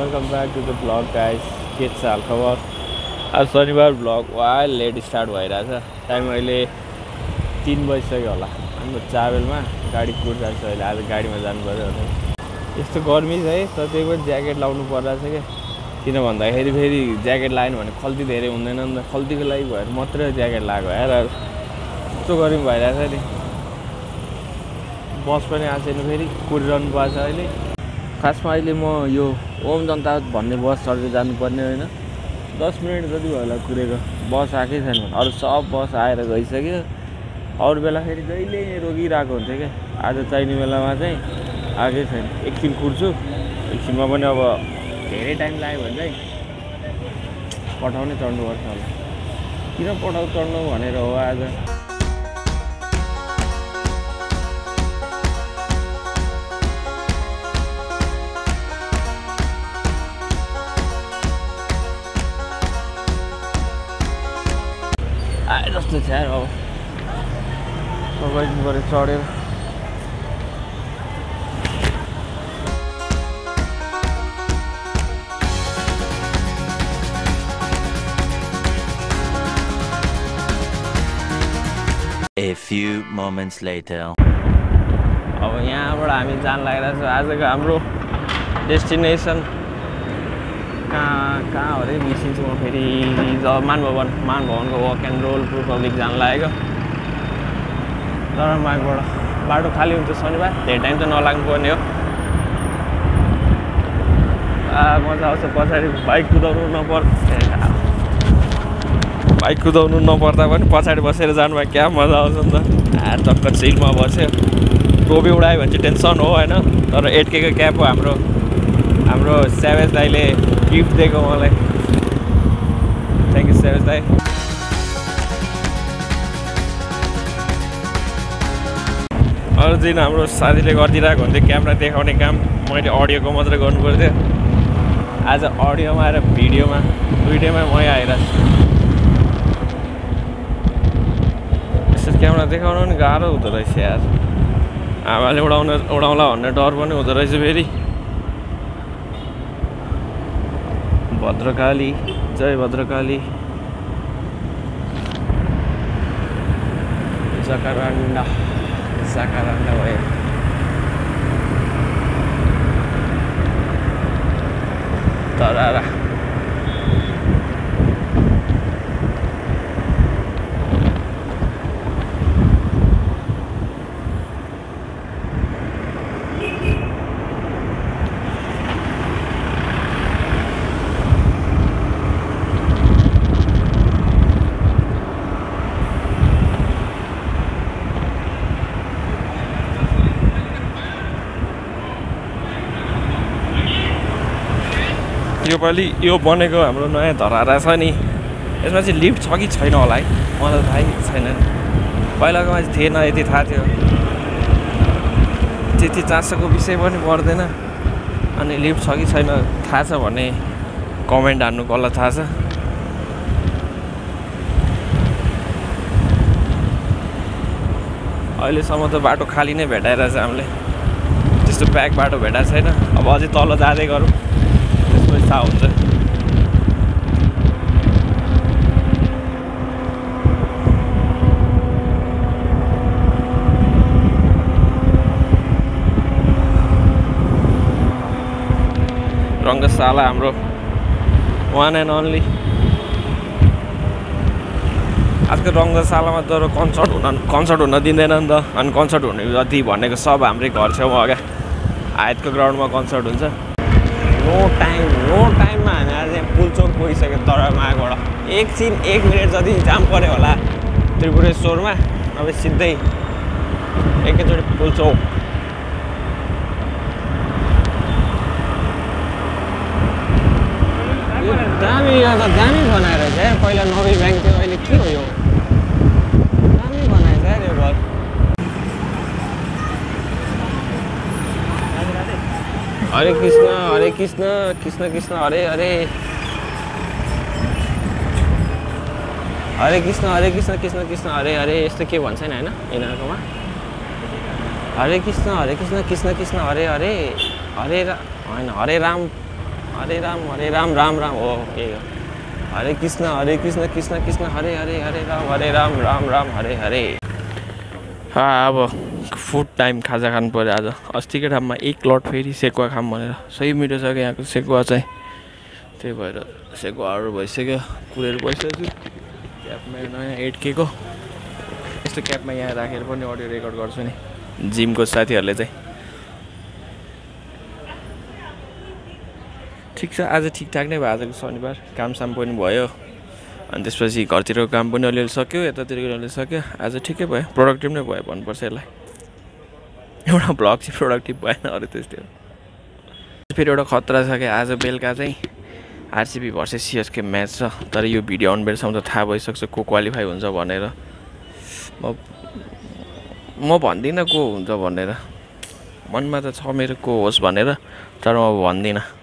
Back to the blog guys के छ हाल खबर आज शनिबार ब्लग वा लेट स्टार्ट भइरहेछ। टाइम अहिले तिन बजिसक्यो होला। म चाबेलमा गाडी कुदिरहेको छु अहिले। आज गाडीमा जानु पऱ्यो भने यस्तो गर्मी छ है तर त्यही पनि ज्याकेट लाउनु परिरहेछ क्या किन भन्दाखेरि फेरि ज्याकेट लगाएन भने खल्ती धेरै हुँदैन नि त। खल्तीको लागि भएर मात्रै ज्याकेट लगाएको हेर यस्तो गर्मी भइरहेछ नि बस पनि आएको छैन फेरि। कुदिरहनु पर्छ अहिले। खासमा अहिले म यो ओम जनता भन्ने बस चढेर जानुपर्ने होइन। दस मिनट जति भयो होला कुरेको बस आएकै छैन। अरू सब बस आएर गइसक्यो। अरू बेला फेरि जहिले रोकिरहेको हुन्छ क्या। आज चाहिने बेलामा चाहिँ आएकै छैन। एकछिन कुर्छु। एकछिनमा पनि अब धेरै टाइम लाग्यो भने चाहिँ पठाउनै चढ्नुपर्छ होला। किन पठाउ चढ्नु भनेर हो आज? जस्तो छ यार अब। पऱ्यो चढेर। A few moments later. अब यहाँबाट हामी जान लागिरहेको छ आजको हाम्रो डेस्टिनेसन। कहाँ कहाँ अरे बिर्सिन्छु म फेरि ज मान भवन मान भवनको वक एन्ड रोल रिपब्लिक जान लागेको तर मागबाट बाटो खाली हुन्छ शनिबार धेरै टाइम त नलाग्नु पर्ने हो। मजा आउँछ पछाडि बाइक कुदाउनु नपर बाइक कुदाउनु नपर्दा पनि पछाडि बसेर जानुमा क्या मजा आउँछ नि त टक्क सिटमा बस्यो टोपी उडायो भने चाहिँ टेन्सन हो होइन तर एटकेको क्याब हो हाम्रो। हाम्रो सेवेज दाईले गिफ्ट दिएको मलाई थ्याङ्क यू सेवेज दाई अरू दिन हाम्रो साथीले गरिदिरहेको हुन्थ्यो क्यामेरा देखाउने काम। मैले अडियोको मात्रै गर्नु पर्थ्यो आज अडियोमा र भिडियोमा दुइटैमा मै छु। यसरी क्यामेरा देखाउनु पनि गाह्रो हुँदो रहेछ यार। आमाले उडाउन उडाउला भन्ने डर पनि हुँदो रहेछ फेरि। भद्रकाली जय भद्रकाली। जकारान्डा जकारान्डा भयो तरारा। योपालि यो बनेको हाम्रो नयाँ धरारा छ नि। यसमा चाहिँ लिफ्ट छ कि छैन होला है? मलाई थाहै छैन। नि पहिलाकोमा चाहिँ थिएन यति थाहा थियो। त्यति चासोको विषय पनि पर्दैन। अनि लिफ्ट छ कि छैन थाहा छ भने कमेन्ट हान्नु कसलाई थाहा छ। अहिलेसम्म त बाटो खाली नै भेटाइरहेछ हामीले। त्यस्तो प्याक बाटो भेटाएको छैन। अब अझै तल जाँदै गरौँ। त्यसपछि थाहा हुन्छ रङ्गशाला हाम्रो वान एन्ड ओन्ली आजकल रङ्गशालामा तर कन्सर्ट हुन कन्सर्ट हुन दिँदैन नि त। अनि कन्सर्ट हुने जति भनेको सब हाम्रै घर छेउमा अगा आयतको ग्राउन्डमा कन्सर्ट हुन्छ। नो टाइम नो टाइममा हामी आज यहाँ पुलचोक पुगिसक्यो तर मागबाट एकछिन एक मिनट जति जाम पऱ्यो होला त्रिपुरेश्वरमा अब सिधै एकैचोटि पुलचोक दामी यो त दामी बनाएर चाहिँ यार पहिला नवी ब्याङ्क थियो अहिले के हो यो हरे कृष्ण हरे कृष्ण कृष्ण कृष्ण हरे हरे हरे कृष्ण हरे कृष्ण कृष्ण कृष्ण हरे हरे यस्तो के भन्छ नि, होइन? यिनीहरूकोमा? हरे कृष्ण हरे कृष्ण कृष्ण कृष्ण हरे हरे हरे रा, होइन हरे राम हरे राम हरे राम राम राम, हो, यही हो। हरे कृष्ण हरे कृष्ण कृष्ण कृष्ण हरे हरे हरे राम हरे राम राम राम हरे हरे अब फुड टाइम खाजा खानु पऱ्यो आज। अस्तिकै ठाउँमा एक लट फेरि सेकुवा खाऊँ भनेर। सही मिठो छ क्या यहाँको सेकुवा चाहिँ। त्यही भएर सेकुवाहरू भइसक्यो। कुरेर बसिसक्यो क्याबमा नयाँ एट केको यस्तो क्याबमा यहाँ राखेर पनि अडियो रेकर्ड गर्छु नि। जिमको साथीहरूले चाहिँ। ठिक छ आज ठिकठाक नै भयो आजको शनिबार। कामसाम पनि भयो। अनि त्यसपछि घरतिरको काम पनि अलिअलि सक्यो यतातिरको अलिअलि सक्यो। आज ठिकै भयो प्रोडक्टिभ नै भयो भन्नुपर्छ यसलाई। एउटा भ्लग चाहिँ प्रोडक्टिभ भएन अरू त्यस्तै फेरि एउटा खतरा छ क्या आज बेलुका चाहिँ आरसिबी भर्सेस सिएसके म्याच छ तर यो भिडियो आउनु त थाहा भइसक्छ को क्वालिफाई हुन्छ भनेर। म म भन्दिनँ को हुन्छ भनेर। मनमा त छ मेरो को होस् भनेर तर म भन्दिनँ।